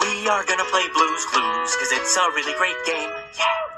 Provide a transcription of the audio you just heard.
We are gonna play Blues Clues, cause it's a really great game. Yeah!